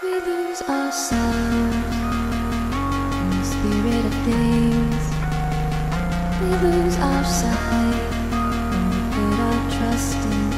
We lose ourselves in the spirit of things. We lose our sight when we put our trust in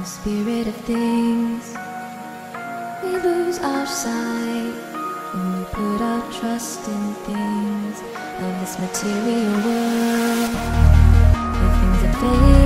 the spirit of things. We lose our sight when we put our trust in things of this material world, of things that fade